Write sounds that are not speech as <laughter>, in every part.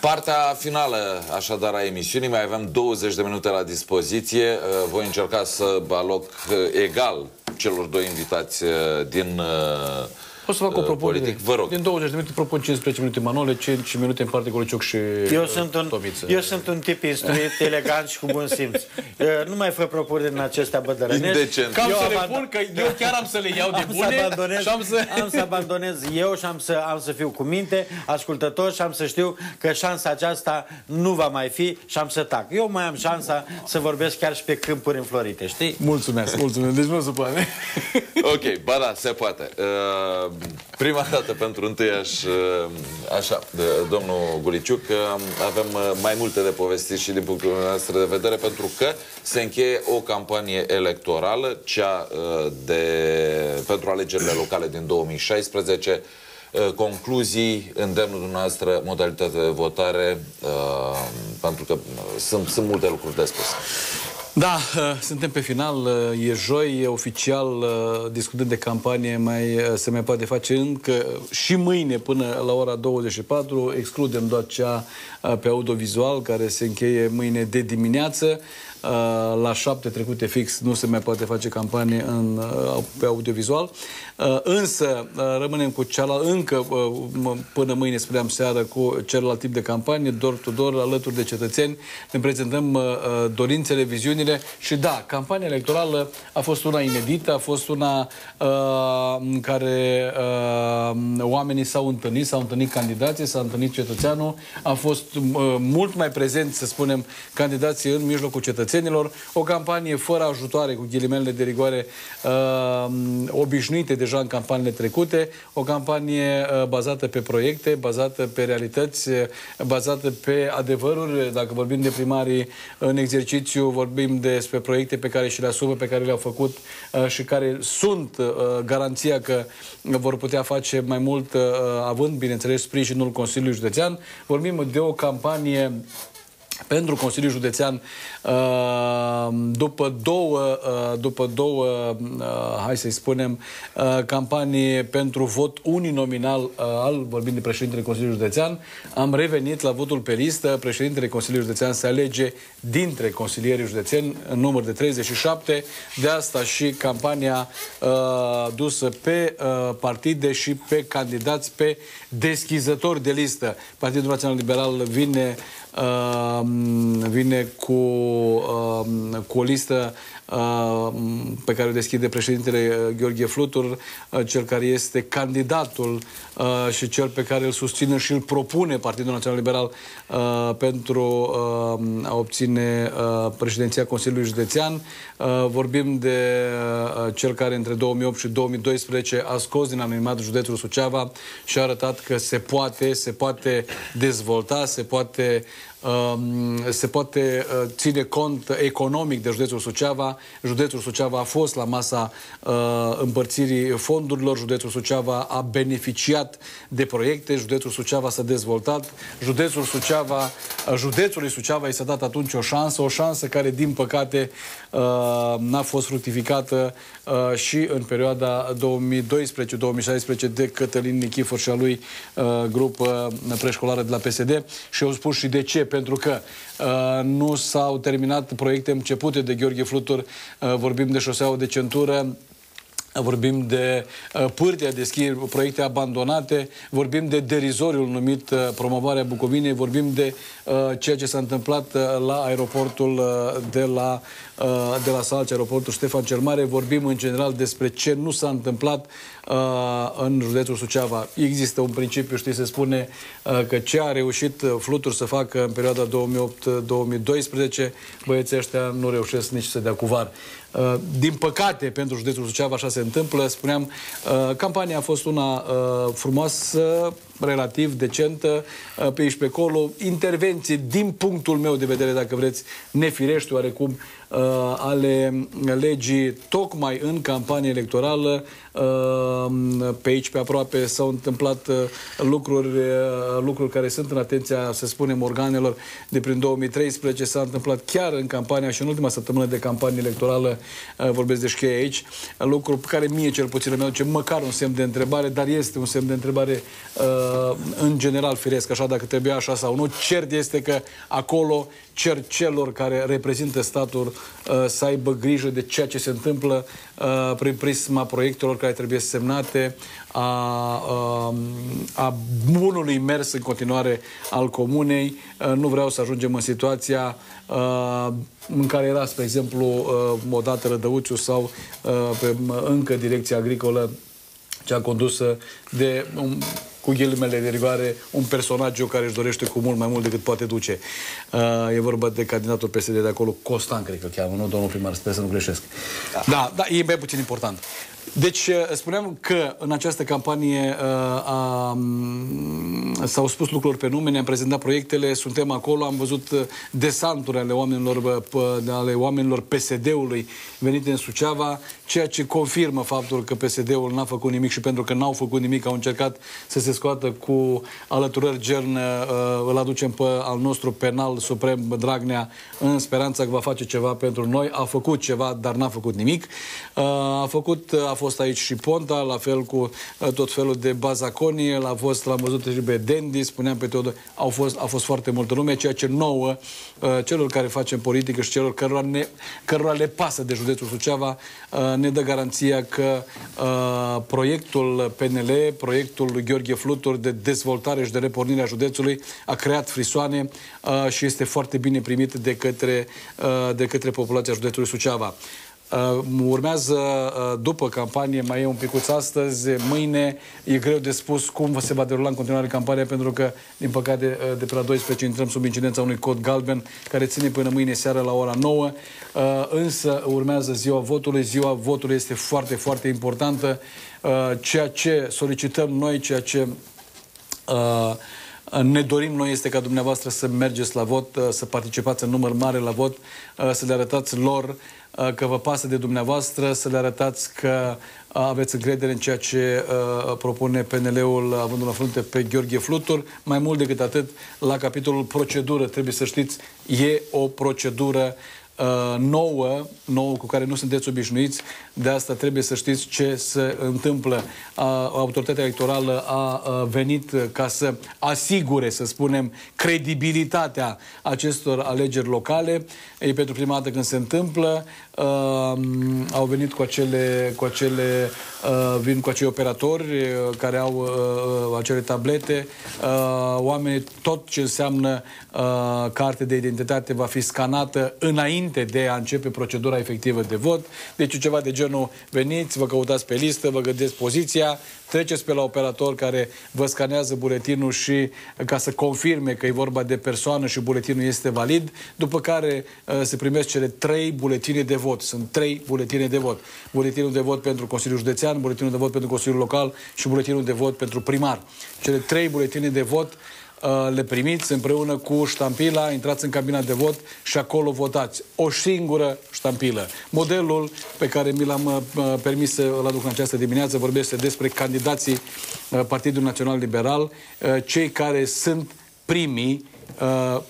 Partea finală, așadar, a emisiunii, mai avem 20 de minute la dispoziție. Uh, voi încerca să aloc uh, egal celor doi invitați uh, din o să fac o propunere. Politic. Vă rog. Din 20 de minute propun 15 minute Manole, 5 minute în parte Goliciuc și eu sunt un, Tomiță. Eu sunt un tip instruit, <laughs> elegant și cu bun simț. nu mai fă propuneri în acestea bădărănești. Indecent. Cam eu să le pun, că eu chiar am să le iau de bune să abandonez, și am să... am să abandonez eu și am să, am să fiu cu minte, ascultător și am să știu că șansa aceasta nu va mai fi și am să tac. Eu mai am șansa să vorbesc chiar și pe câmpuri înflorite, știi? Mulțumesc, mulțumesc. Deci nu se poate. ok, ba da, se poate. Uh, prima dată pentru întâiași, uh, așa, de, domnul Guliciuc, avem uh, mai multe de povesti și din punctul nostru de vedere, pentru că se încheie o campanie electorală, cea uh, de, pentru alegerile locale din 2016, concluzii, îndemnul dumneavoastră, modalitatea de votare, pentru că sunt, sunt multe lucruri de spus. Da, uh, suntem pe final, uh, e joi, e oficial, uh, discutând de campanie, mai, se mai poate face încă și mâine până la ora 24, excludem doar cea pe audiovizual, care se încheie mâine de dimineață. La șapte trecute fix nu se mai poate face campanie în, pe audiovizual. Însă rămânem cu cealaltă, încă până mâine, spuneam seară, cu celălalt tip de campanie, door to door, alături de cetățeni. Ne prezentăm dorințele, viziunile și da, campania electorală a fost una inedită, a fost una în care oamenii s-au întâlnit, s-au întâlnit candidații, s-a întâlnit cetățeanul, a fost mult mai prezent, să spunem, candidații în mijlocul cetățenilor, o campanie fără ajutoare, cu ghilimelele de rigoare, uh, obișnuite deja în campaniile trecute, o campanie uh, bazată pe proiecte, bazată pe realități, uh, bazată pe adevăruri. Dacă vorbim de primarii în exercițiu, vorbim despre proiecte pe care și le asumă, pe care le-au făcut uh, și care sunt uh, garanția că vor putea face mai mult, uh, având, bineînțeles, sprijinul Consiliului Județean. Vorbim de o campanie pentru Consiliul Județean uh, după două, uh, după două uh, hai să-i spunem, campanii pentru vot uninominal al, vorbind de președintele Consiliului Județean, am revenit la votul pe listă. Președintele Consiliului Județean se alege dintre consilierii județeni în număr de 37. De asta și campania dusă pe partide și pe candidați, pe deschizători de listă. Partidul Național Liberal vine vine cu, cu o listă pe care o deschide președintele uh, Gheorghe Flutur, uh, cel care este candidatul uh, și cel pe care îl susține și îl propune Partidul Național Liberal pentru a obține președinția Consiliului Județean. Vorbim de cel care între 2008 și 2012 a scos din anonimat județul Suceava și a arătat că se poate, se poate dezvolta, se poate se poate ține cont economic de județul Suceava, Județul Suceava a fost la masa uh, împărțirii fondurilor, județul Suceava a beneficiat de proiecte, județul Suceava s-a dezvoltat, județul Suceava, uh, județului Suceava i s-a dat atunci o șansă, o șansă care, din păcate, uh, n-a fost fructificată uh, și în perioada 2012-2016 de Cătălin Nichifor și a lui uh, grup uh, preșcolară de la PSD și au spus și de ce, pentru că uh, nu s-au terminat proiecte începute de Gheorghe Flutur. Uh, vorbim de șoseaua de centură, vorbim de uh, pârtia de schi, proiecte abandonate, vorbim de derizoriul numit uh, promovarea Bucovinei, vorbim de ceea ce s-a întâmplat la aeroportul de la, de la Salce, aeroportul Ștefan cel Mare, vorbim în general despre ce nu s-a întâmplat în județul Suceava. Există un principiu, știi, se spune că ce a reușit Flutur să facă în perioada 2008-2012, băieții ăștia nu reușesc nici să dea cuvar. Uh, din păcate, pentru județul Suceava așa se întâmplă. Spuneam, uh, campania a fost una uh, frumoasă, relativ decentă, pe aici pe acolo. Intervenții, din punctul meu de vedere, dacă vreți, nefirești oarecum, ale legii, tocmai în campanie electorală, pe aici, pe aproape, s-au întâmplat lucruri, lucruri care sunt în atenția, să spunem, organelor de prin 2013. S-a întâmplat chiar în campania și în ultima săptămână de campanie electorală, vorbesc de șcheie aici, lucru pe care mie cel puțin îmi aduce măcar un semn de întrebare, dar este un semn de întrebare uh, în general firesc, așa dacă trebuia așa sau nu. Cert este că acolo cer celor care reprezintă statul uh, să aibă grijă de ceea ce se întâmplă uh, prin prisma proiectelor care trebuie semnate, a, a, a bunului mers în continuare al comunei. Uh, nu vreau să ajungem în situația în care era, spre exemplu, odată Rădăuțiu sau pe încă direcția agricolă cea condusă de un, cu ghilimele de rigoare, un personaj care își dorește cu mult mai mult decât poate duce. Uh, e vorba de candidatul PSD de acolo, Costan, cred că cheamă, nu domnul primar, sper să nu greșesc. Da, da, da e mai puțin important. Deci, uh, spuneam că în această campanie uh, mm, s-au spus lucruri pe nume, ne-am prezentat proiectele, suntem acolo, am văzut uh, desanturi ale oamenilor, ale oamenilor PSD-ului venite în Suceava, ceea ce confirmă faptul că PSD-ul n-a făcut nimic și pentru că n-au făcut nimic, au încercat să se scoată cu alăturări gern, îl aducem pe al nostru penal suprem Dragnea în speranța că va face ceva pentru noi. A făcut ceva, dar n-a făcut nimic. A făcut, a fost aici și Ponta, la fel cu uh, tot felul de bazaconi, l-a fost, l-am văzut și pe Dendi, spuneam pe Teodor, au fost, a fost foarte multă lume, ceea ce nouă, uh, celor care facem politică și celor cărora, ne, cărora le pasă de județul Suceava, uh, ne dă garanția că proiectul PNL, proiectul lui Gheorghe Flutur de dezvoltare și de repornire a județului a creat frisoane și este foarte bine primit de către, de către populația județului Suceava. Uh, urmează uh, după campanie, mai e un picuț astăzi, mâine e greu de spus cum se va derula în continuare campania, pentru că, din păcate, uh, de pe la 12 intrăm sub incidența unui cod galben care ține până mâine seara la ora 9, însă urmează ziua votului. Ziua votului este foarte, foarte importantă. Ceea ce solicităm noi, ceea ce ne dorim noi este ca dumneavoastră să mergeți la vot, să participați în număr mare la vot, să le arătați lor Uh, că vă pasă de dumneavoastră, să le arătați că uh, aveți încredere în ceea ce uh, propune PNL-ul având la frunte pe Gheorghe Flutur. Mai mult decât atât, la capitolul procedură, trebuie să știți, e o procedură uh, nouă, nouă cu care nu sunteți obișnuiți, de asta trebuie să știți ce se întâmplă. Uh, autoritatea electorală a uh, venit ca să asigure, să spunem, credibilitatea acestor alegeri locale. E pentru prima dată când se întâmplă. Uh, au venit cu acele, cu acele uh, vin cu acei operatori uh, care au uh, uh, acele tablete. Uh, oamenii, tot ce înseamnă uh, carte de identitate va fi scanată înainte de a începe procedura efectivă de vot. Deci ceva de genul, veniți, vă căutați pe listă, vă gândeți poziția, treceți pe la operator care vă scanează buletinul și ca să confirme că e vorba de persoană și buletinul este valid, după care uh, se primesc cele trei buletine de vot. Sunt trei buletine de vot. Buletinul de vot pentru Consiliul Județean, buletinul de vot pentru Consiliul Local și buletinul de vot pentru primar. Cele trei buletine de vot Uh, le primiți împreună cu ștampila, intrați în cabina de vot și acolo votați. O singură ștampilă. Modelul pe care mi l-am uh, permis să-l aduc în această dimineață vorbește despre candidații uh, Partidului Național Liberal, cei care sunt primii Uh,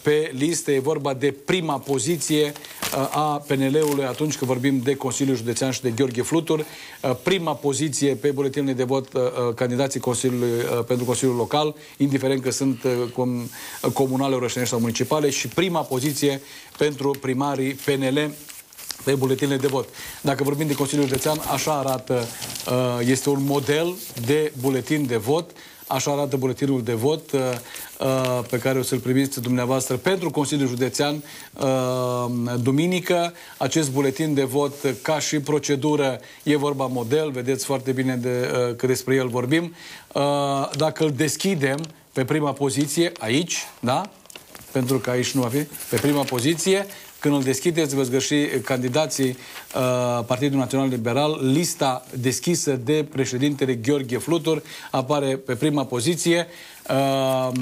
pe listă. E vorba de prima poziție uh, a PNL-ului atunci când vorbim de Consiliul Județean și de Gheorghe Flutur. Uh, prima poziție pe buletinul de vot candidații Consiliului, pentru Consiliul Local, indiferent că sunt comunale, orășenești sau municipale și prima poziție pentru primarii PNL pe buletinele de vot. Dacă vorbim de Consiliul Județean, așa arată, este un model de buletin de vot Așa arată buletinul de vot uh, uh, pe care o să-l primiți dumneavoastră pentru Consiliul Județean uh, duminică. Acest buletin de vot, ca și procedură, e vorba model, vedeți foarte bine de, că despre el vorbim. Dacă îl deschidem pe prima poziție, aici, da? Pentru că aici nu va fi, pe prima poziție, când îl deschideți, veți găsi candidații uh, Partidul Național Liberal. Lista deschisă de președintele Gheorghe Flutur apare pe prima poziție uh,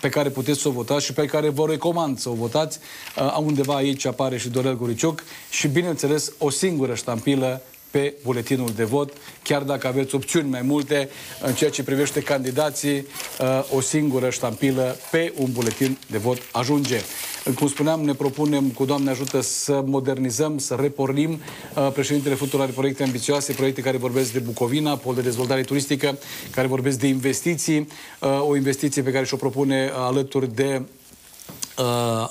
pe care puteți să o votați și pe care vă recomand să o votați. Uh, undeva aici apare și Dorel Guriciuc și, bineînțeles, o singură ștampilă pe buletinul de vot, chiar dacă aveți opțiuni mai multe în ceea ce privește candidații, uh, o singură ștampilă pe un buletin de vot ajunge. Cum spuneam, ne propunem cu Doamne ajută să modernizăm, să repornim. Președintele Futur are proiecte ambițioase, proiecte care vorbesc de Bucovina, pol de dezvoltare turistică, care vorbesc de investiții, o investiție pe care și-o propune alături de uh,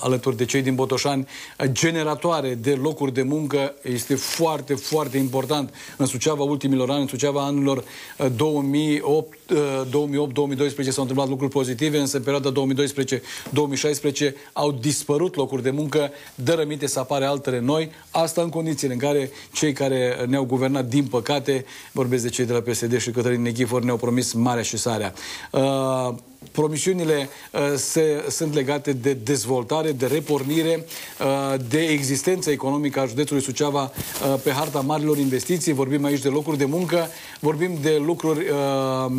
alături de cei din Botoșani, generatoare de locuri de muncă este foarte, foarte important. În Suceava, ultimilor ani, în Suceava anilor 2008, 2008-2012 s-au întâmplat lucruri pozitive, însă în perioada 2012-2016 au dispărut locuri de muncă, dă rămite să apare altele noi, asta în condițiile în care cei care ne-au guvernat, din păcate, vorbesc de cei de la PSD și Cătălin Nechifor, ne-au promis marea și sarea. Uh, promisiunile uh, se, sunt legate de dezvoltare, de repornire, uh, de existența economică a județului Suceava uh, pe harta marilor investiții. Vorbim aici de locuri de muncă, vorbim de lucruri, uh,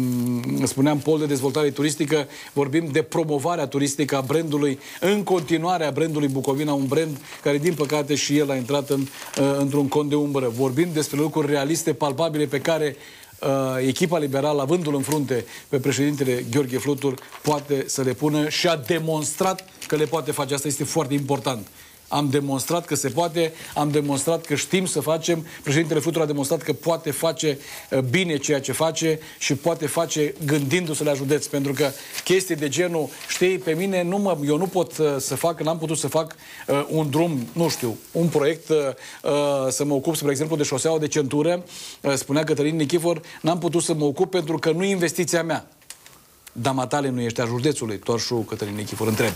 spuneam, pol de dezvoltare turistică, vorbim de promovarea turistică a brandului, în continuare a brandului Bucovina, un brand care, din păcate, și el a intrat în, uh, într-un cont de umbră. Vorbim despre lucruri realiste, palpabile, pe care uh, echipa liberală, avându-l în frunte pe președintele Gheorghe Flutur, poate să le pună și a demonstrat că le poate face. Asta este foarte important. Am demonstrat că se poate, am demonstrat că știm să facem. Președintele Flutur a demonstrat că poate face uh, bine ceea ce face și poate face gândindu-se la județ. Pentru că chestii de genul, știi, pe mine nu mă, eu nu pot uh, să fac, n-am putut să fac uh, un drum, nu știu, un proiect uh, uh, să mă ocup, spre exemplu, de șoseaua de centură, uh, spunea Cătălin Nichifor, n-am putut să mă ocup pentru că nu investiția mea. Dar matale nu ești a județului, Torșu Cătălin Nichifor, întreb.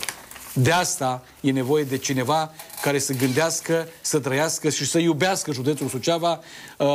De asta e nevoie de cineva care să gândească, să trăiască și să iubească județul Suceava, uh,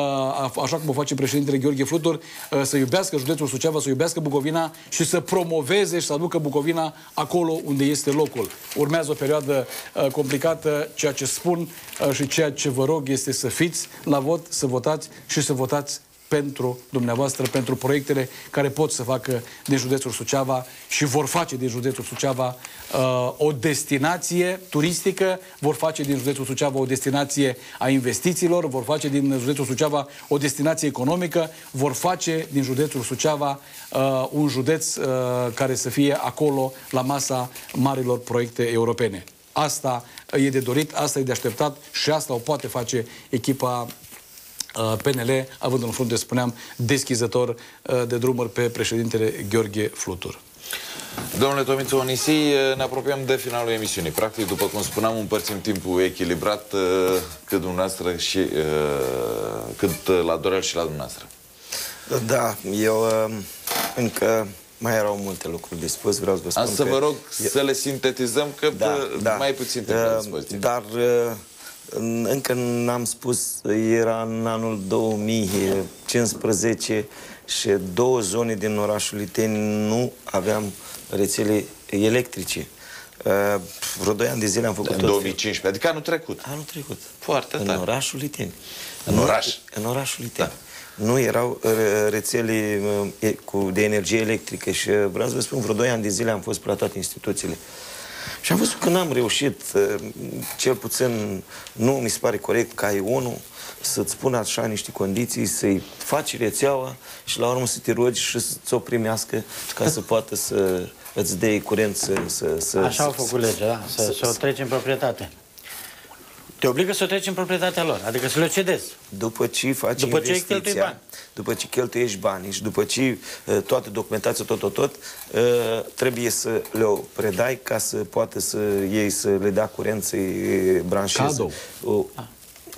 așa cum o face președintele Gheorghe Flutur, uh, să iubească județul Suceava, să iubească Bucovina și să promoveze și să aducă Bucovina acolo unde este locul. Urmează o perioadă uh, complicată, ceea ce spun și ceea ce vă rog este să fiți la vot, să votați și să votați pentru dumneavoastră, pentru proiectele care pot să facă din județul Suceava și vor face din județul Suceava uh, o destinație turistică, vor face din județul Suceava o destinație a investițiilor, vor face din județul Suceava o destinație economică, vor face din județul Suceava uh, un județ uh, care să fie acolo la masa marilor proiecte europene. Asta e de dorit, asta e de așteptat și asta o poate face echipa Uh, PNL, având în frunte, spuneam, deschizător uh, de drumuri pe președintele Gheorghe Flutur. Domnule Tomiță Onisi, uh, ne apropiem de finalul emisiunii. Practic, după cum spuneam, împărțim timpul echilibrat cât dumneavoastră și cât la Dorel și la dumneavoastră. Da, eu încă mai erau multe lucruri de spus, vreau să vă spun Am să vă rog eu... să le sintetizăm, că da, da. mai puțin timp la dispoziție. Dar încă n-am spus, era în anul 2015 și două zone din orașul Liteni nu aveam rețele electrice. Uh, vreo doi ani de zile am făcut În 2015, fel. adică anul trecut. Anul trecut. Foarte în tare. În orașul Liteni. În oraș? În orașul Liteni. Da. Nu erau uh, rețele uh, cu, de energie electrică și uh, vreau să vă spun, vreo doi ani de zile am fost pe la toate instituțiile. Și am văzut că n-am reușit, uh, cel puțin nu mi se pare corect ca ai unul să-ți spună așa niște condiții, să-i faci rețeaua și la urmă să te rogi și să-ți o primească ca să poată să îți dea curent să... să, să așa au făcut legea, da? Să, să, să o treci în proprietate. Te obligă să o treci în proprietatea lor, adică să le cedezi. După ce faci după investiția, ce bani. după ce cheltuiești bani și după ce uh, toată documentația, tot, tot, tot, uh, trebuie să le predai ca să poată să ei să le dea curent, să-i branșeze. Cadou. Uh,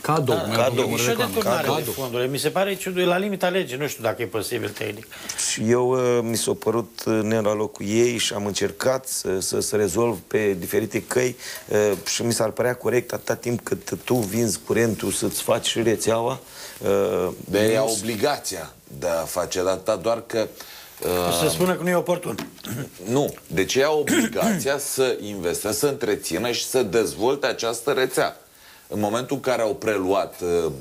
Cadou. Da, cadou. Și o deturnare de fondurile. Mi se pare ciuduit la limita legii. Nu știu dacă e posibil tehnic. Și eu uh, mi s-a părut uh, la cu ei și am încercat să, să, să rezolv pe diferite căi uh, și mi s-ar părea corect atâta timp cât tu vinzi curentul să-ți faci și rețeaua. De e obligația de a face data, doar că Uh, să spună că nu e oportun. <clears throat> Nu. Deci ea obligația să investească, să întrețină și să dezvolte această rețea în momentul în care au preluat uh,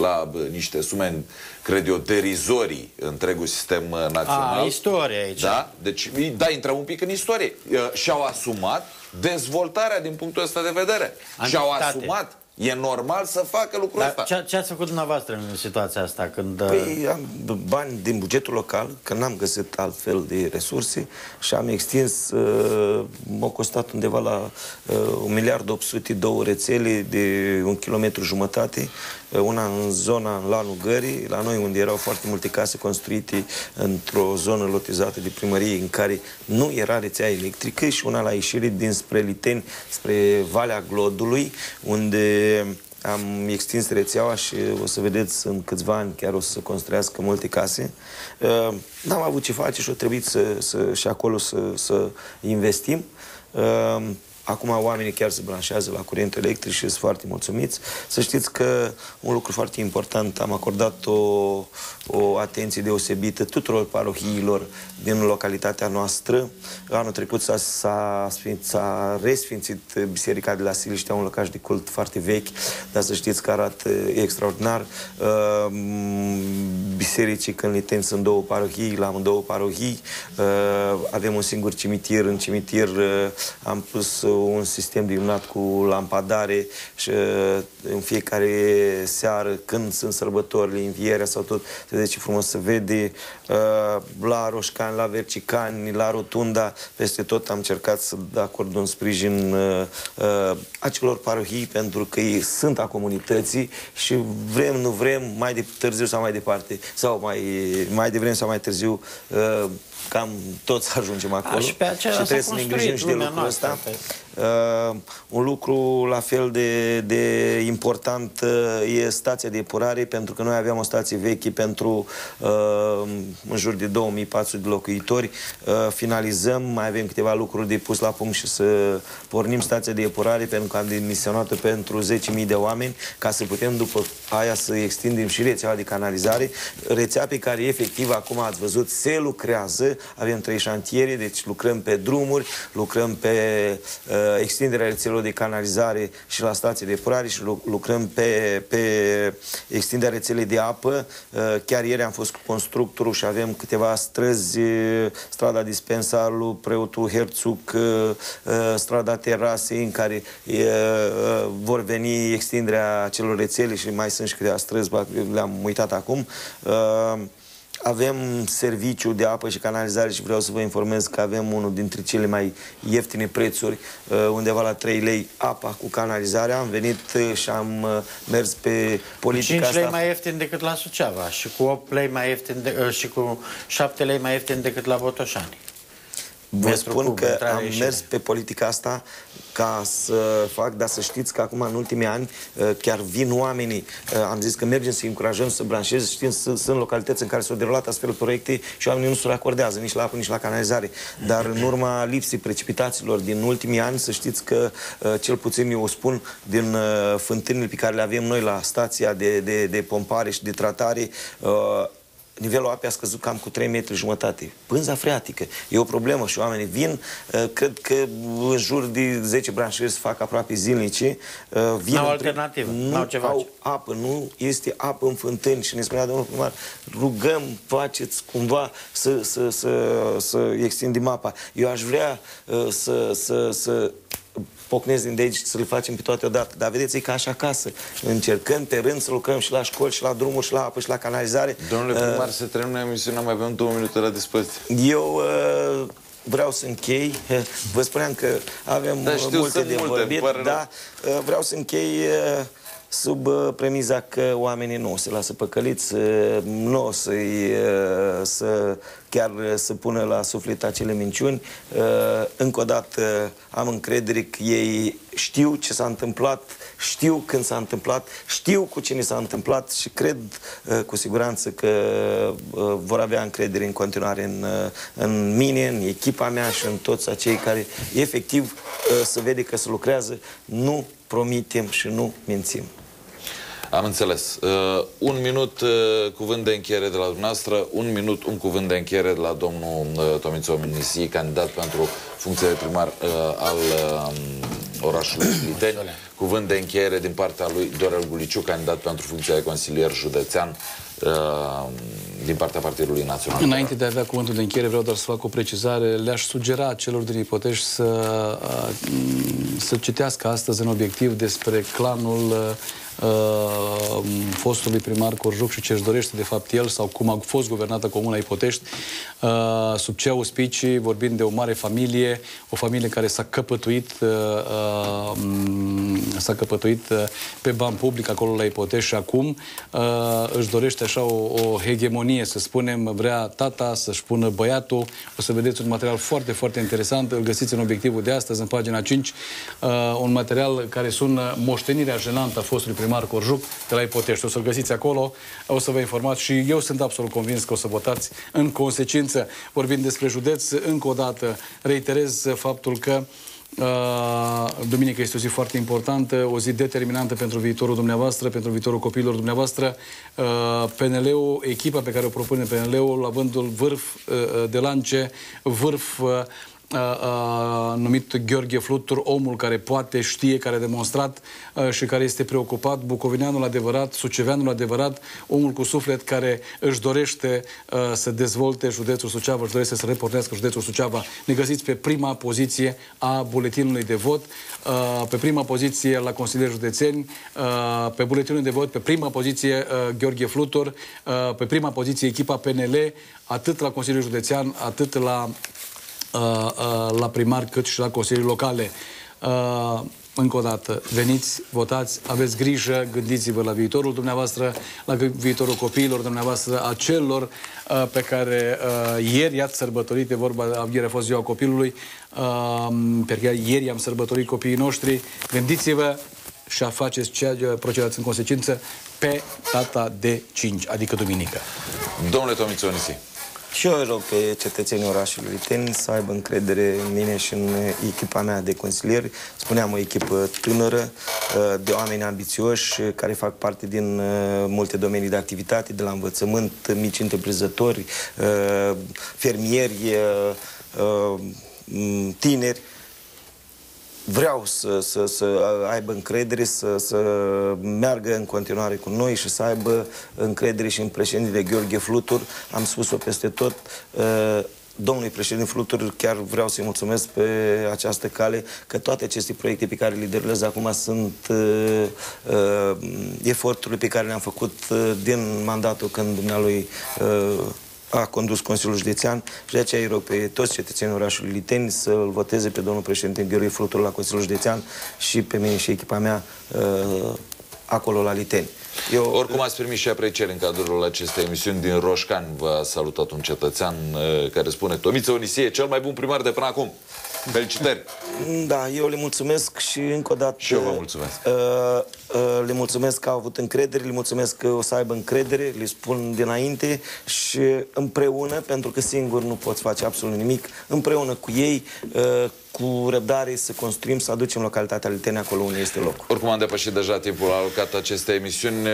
la niște sume, cred eu, derizorii întregul sistem uh, național. A, istorie aici. Da? Deci, da, intrăm un pic în istorie. Uh, și-au asumat dezvoltarea din punctul ăsta de vedere. Și-au asumat E normal să facă lucrul Dar ăsta. ce, ce ați făcut dumneavoastră în situația asta? Când, uh, Păi am bani din bugetul local, că n-am găsit altfel de resurse și am extins, uh, m-a costat undeva la uh, 1 miliard 800, două rețele de un kilometru jumătate, uh, una în zona, în lanul Gării, la noi unde erau foarte multe case construite într-o zonă lotizată de primărie în care nu era rețea electrică și una la ieșire dinspre Liteni, spre Valea Glodului, unde am extins rețeaua și o să vedeți în câțiva ani chiar o să se construiască multe case. Uh, N-am avut ce face și a trebuit să, să, și acolo să, să investim. Uh, Acum oamenii chiar se branșează la curent electric și sunt foarte mulțumiți. Să știți că un lucru foarte important, am acordat o, o atenție deosebită tuturor parohiilor din localitatea noastră. Anul trecut s-a, s-a, sfinț- s-a resfințit Biserica de la Siliștea, un locaș de cult foarte vechi, dar să știți că arată extraordinar. Uh, Bisericii Cănliteni sunt două parohii, la două parohii. Uh, avem un singur cimitir. În cimitir uh, am pus un sistem de iluminat cu lampadare și uh, în fiecare seară, când sunt sărbătorile, învierea sau tot, se vede ce frumos se vede. Uh, La Roșcani, la Vercicani, la Rotunda, peste tot am încercat să acord un sprijin uh, uh, acelor parohii pentru că ei sunt a comunității și vrem, nu vrem, mai de târziu sau mai departe, sau mai, mai devreme sau mai târziu, uh, cam toți ajungem acolo. și pe aceea și s-a trebuie să ne construit îngrijim și de lumea lucrul noastră, ăsta. pe- Uh, un lucru la fel de, de important uh, e stația de epurare, pentru că noi aveam o stație veche pentru uh, în jur de 2400 de locuitori. Uh, finalizăm, mai avem câteva lucruri de pus la punct și să pornim stația de epurare, pentru că am demisionat-o pentru 10.000 de oameni, ca să putem după aia să extindem și rețeaua de canalizare. Rețea pe care efectiv, acum ați văzut, se lucrează. Avem trei șantiere, deci lucrăm pe drumuri, lucrăm pe uh, extinderea rețelelor de canalizare și la stații de epurare și lu- lucrăm pe, pe extinderea rețelei de apă. Uh, chiar ieri am fost cu constructorul și avem câteva străzi, uh, strada Dispensarul, preotul Herțuc, uh, uh, strada Terasei, în care uh, uh, vor veni extinderea celor rețele și mai sunt și câteva străzi, ba, le-am uitat acum. Uh, avem serviciu de apă și canalizare și vreau să vă informez că avem unul dintre cele mai ieftine prețuri, uh, undeva la 3 lei apa cu canalizarea. Am venit uh, și am uh, mers pe politica 5 lei asta. mai ieftin decât la Suceava și cu 8 lei mai ieftin de, uh, și cu 7 lei mai ieftin decât la Botoșani. Vă metru spun cub, că intrare, am ieșire. mers pe politica asta ca să fac, dar să știți că acum în ultimii ani uh, chiar vin oamenii, uh, am zis că mergem să încurajăm să branșeze, știm, sunt, sunt localități în care s-au derulat astfel proiecte și oamenii nu se acordează nici la apă, nici la canalizare. Dar în urma lipsii precipitațiilor din ultimii ani, să știți că uh, cel puțin eu o spun din uh, fântânile pe care le avem noi la stația de, de, de pompare și de tratare, uh, nivelul apei a scăzut cam cu 3 metri jumătate. Pânza freatică. E o problemă și oamenii vin, uh, cred că în jur de 10 branșeri se fac aproape zilnice. uh, Vin N-au în- alternativă, Nu n-au ce face. au apă, nu este apă în fântâni și ne spunea domnul primar, rugăm, faceți cumva să, să, să, să extindem apa. Eu aș vrea uh, să, să, să pocnesc din de aici să le facem pe toate odată. Dar vedeți, e ca așa acasă. Încercăm pe rând să lucrăm și la școli, și la drumuri, și la apă, și la canalizare. Domnule Uh, primar, se termină emisiunea, mai avem două minute la dispoziție. eu uh, vreau să închei. Vă spuneam că avem Da, uh, știu, multe sunt de multe, vorbit, pare rău. dar uh, vreau să închei uh, sub uh, premiza că oamenii nu o se lasă păcăliți, uh, nu o să-i, uh, să chiar uh, să pună la suflet acele minciuni. Uh, Încă o dată am încredere că ei știu ce s-a întâmplat, știu când s-a întâmplat, știu cu cine s-a întâmplat și cred uh, cu siguranță că uh, vor avea încredere în continuare în, uh, în mine, în echipa mea și în toți acei care efectiv uh, se vede că se lucrează. Nu promitem și nu mințim. Am înțeles. Uh, un minut uh, cuvânt de încheiere de la dumneavoastră, un minut un cuvânt de încheiere de la domnul uh, Tomițo Minisi, candidat pentru funcția de primar uh, al uh, orașului <coughs> Liteni. Cuvânt de încheiere din partea lui Dorel Guliciu, candidat pentru funcția de consilier județean. Uh, din partea Partidului Național. Înainte de a avea cuvântul de încheiere, vreau doar să fac o precizare. Le-aș sugera celor din Ipotești să, uh, să citească astăzi în obiectiv despre clanul uh, fostului primar Corjuc și ce își dorește de fapt el sau cum a fost guvernată comuna Ipotești uh, sub ce auspicii, vorbind de o mare familie, o familie care s-a căpătuit uh, uh, s-a căpătuit uh, pe ban public acolo la Ipotești și acum uh, își dorește așa o, o hegemonie, să spunem, vrea tata să-și pună băiatul. O să vedeți un material foarte, foarte interesant. Îl găsiți în obiectivul de astăzi, în pagina 5. Uh, un material care sună moștenirea jenantă a fostului primar Corjuc de la Ipotești. O să-l găsiți acolo, o să vă informați și eu sunt absolut convins că o să votați în consecință. Vorbind despre județ, încă o dată reiterez faptul că Uh, duminică este o zi foarte importantă, o zi determinantă pentru viitorul dumneavoastră, pentru viitorul copiilor dumneavoastră. Uh, PNL-ul, echipa pe care o propune PNL-ul, avândul vârf uh, de lance, vârf uh, numit Gheorghe Flutur, omul care poate, știe, care a demonstrat uh, și care este preocupat, bucovineanul adevărat, suceveanul adevărat, omul cu suflet care își dorește uh, să dezvolte județul Suceava, își dorește să reportească județul Suceava. Ne găsiți pe prima poziție a buletinului de vot, uh, pe prima poziție la Consiliul Județeni, uh, pe buletinul de vot, pe prima poziție uh, Gheorghe Flutur, uh, pe prima poziție echipa PNL, atât la Consiliul Județean, atât la Uh, uh, la primar cât și la consilii locale. Uh, încă o dată, veniți, votați, aveți grijă, gândiți-vă la viitorul dumneavoastră, la viitorul copiilor dumneavoastră, a celor uh, pe care uh, ieri i-ați sărbătorit, e vorba, ieri a fost ziua copilului, uh, pentru că ieri am sărbătorit copiii noștri, gândiți-vă și a faceți ceea ce procedați în consecință pe data de 5, adică duminică. Domnule Tomiționisi. Și eu rog pe cetățenii orașului Liteni să aibă încredere în mine și în echipa mea de consilieri. Spuneam, o echipă tânără, uh, de oameni ambițioși, care fac parte din uh, multe domenii de activitate, de la învățământ, mici întreprinzători, uh, fermieri, tineri vreau să, să, să aibă încredere, să, să meargă în continuare cu noi și să aibă încredere și în președintele Gheorghe Flutur. Am spus-o peste tot. Uh, domnului președinte Flutur, chiar vreau să-i mulțumesc pe această cale că toate aceste proiecte pe care le derulez acum sunt uh, uh, eforturile pe care le-am făcut uh, din mandatul când dumnealui uh, a condus Consiliul Județean și de aceea îi rog pe toți cetățenii orașului Liteni să-l voteze pe domnul președinte Gheorghe Flutur la Consiliul Județean și pe mine și echipa mea uh, acolo la Liteni. Eu... Oricum ați primit și aprecieri în cadrul acestei emisiuni din Roșcan. V-a salutat un cetățean uh, care spune Tomiță Onisie, cel mai bun primar de până acum. Felicitări! Da, eu le mulțumesc și încă o dată... Și eu vă mulțumesc. Uh, uh, le mulțumesc că au avut încredere, le mulțumesc că o să aibă încredere, le spun dinainte și împreună, pentru că singur nu poți face absolut nimic, împreună cu ei, uh, cu răbdare să construim, să aducem localitatea Litene acolo unde este locul. Oricum am depășit deja timpul alocat acestei emisiuni.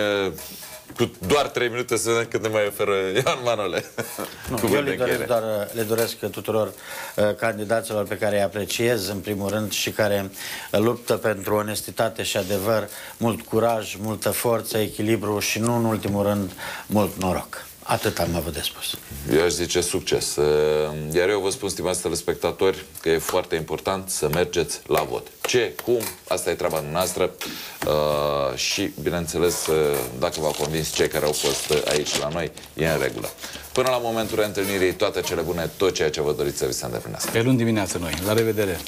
Uh, cu doar 3 minute să vedem cât ne mai oferă Ioan Manole. <laughs> Nu, eu le doresc, doar, le doresc tuturor uh, candidaților pe care îi apreciez în primul rând și care uh, luptă pentru onestitate și adevăr, mult curaj, multă forță, echilibru și nu în ultimul rând mult noroc. Atât am avut de spus. Eu aș zice succes. Iar eu vă spun, stimați telespectatori, că e foarte important să mergeți la vot. Ce, cum, asta e treaba noastră uh, și, bineînțeles, dacă v-au convins cei care au fost aici la noi, e în regulă. Până la momentul întâlnirii, toate cele bune, tot ceea ce vă doriți să vi se îndeplinească. Pe luni dimineață noi. La revedere!